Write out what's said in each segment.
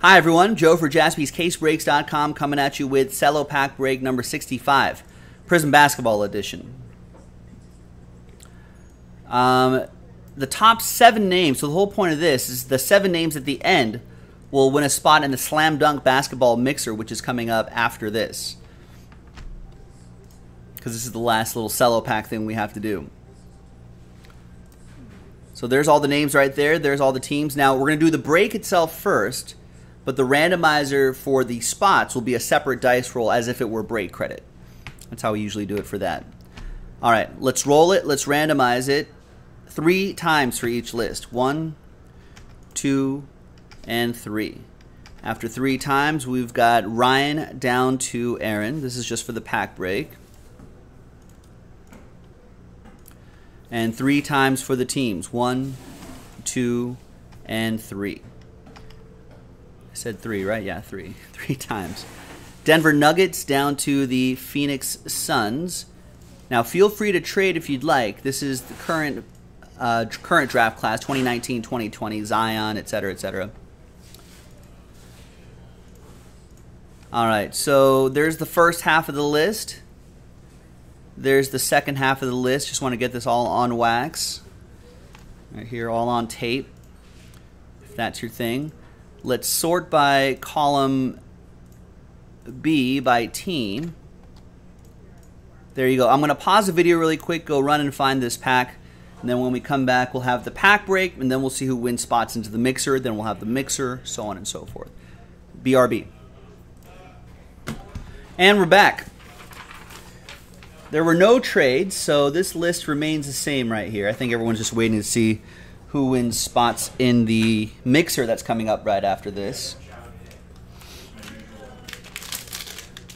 Hi, everyone. Joe for jaspyscasebreaks.com coming at you with Cello Pack Break number 65, Prizm Basketball Edition. Um, the top seven names, so the whole point of this is the seven names at the end will win a spot in the Slam Dunk Basketball Mixer, which is coming up after this. Because this is the last little cello pack thing we have to do. So there's all the names right there. There's all the teams. Now we're going to do the break itself first, but the randomizer for the spots will be a separate dice roll as if it were break credit. That's how we usually do it for that. All right, let's roll it. Let's randomize it three times for each list. One, two, and three. After three times, we've got Ryan down to Aaron. This is just for the pack break. And three times for the teams. One, two, and three. Said three, right? Yeah, three. Three times. Denver Nuggets down to the Phoenix Suns. Now, feel free to trade if you'd like. This is the current uh, current draft class, 2019, 2020, Zion, et cetera, et cetera. All right, so there's the first half of the list. There's the second half of the list. Just want to get this all on wax. Right here, all on tape, if that's your thing. Let's sort by column B by team. There you go. I'm going to pause the video really quick, go run and find this pack. And then when we come back, we'll have the pack break, and then we'll see who wins spots into the mixer. Then we'll have the mixer, so on and so forth. BRB. And we're back. There were no trades, so this list remains the same right here. I think everyone's just waiting to see who wins spots in the mixer that's coming up right after this.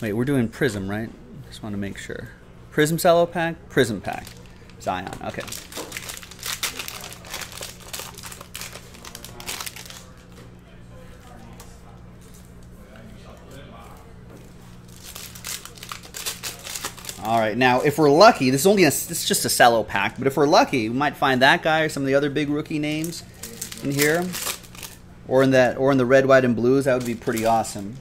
Wait, we're doing Prizm, right? Just want to make sure. Prizm Cello Pack? Prizm Pack. Zion, okay. All right, now if we're lucky, this is only a, this is just a cello pack, but if we're lucky, we might find that guy or some of the other big rookie names in here, or in that, or in the red, white, and blues. That would be pretty awesome.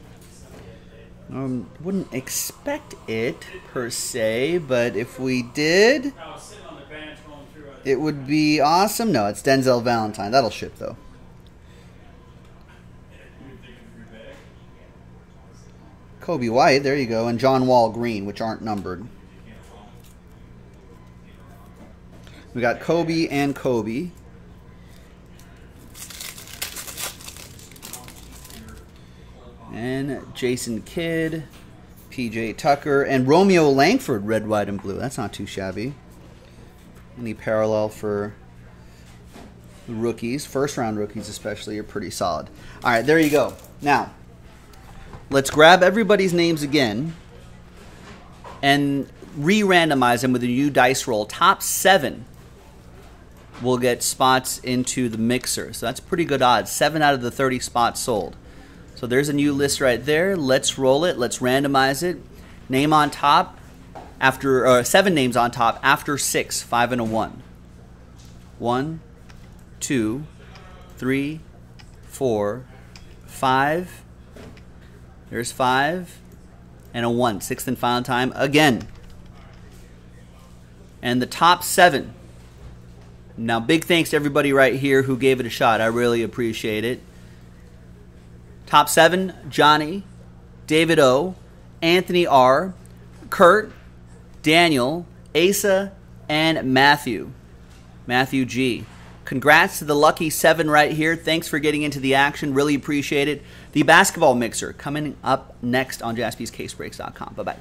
Um, wouldn't expect it per se, but if we did, it would be awesome. No, it's Denzel Valentine. That'll ship though. Coby White, there you go, and John Wall Green, which aren't numbered. We got Kobe and Kobe. And Jason Kidd, PJ Tucker, and Romeo Langford, red, white, and blue. That's not too shabby. Any parallel for the rookies, first round rookies especially, are pretty solid. All right, there you go. Now, let's grab everybody's names again and re-randomize them with a new dice roll. Top seven will get spots into the mixer. So that's pretty good odds. Seven out of the 30 spots sold. So there's a new list right there. Let's roll it. Let's randomize it. Name on top after uh, seven names on top after six, five and a one. One, two, three, four, five. There's five and a one. Sixth and final time again. And the top seven. Now, big thanks to everybody right here who gave it a shot. I really appreciate it. Top seven Johnny, David O, Anthony R, Kurt, Daniel, Asa, and Matthew. Matthew G. Congrats to the lucky seven right here. Thanks for getting into the action. Really appreciate it. The basketball mixer coming up next on jaspyscasebreaks.com. Bye bye.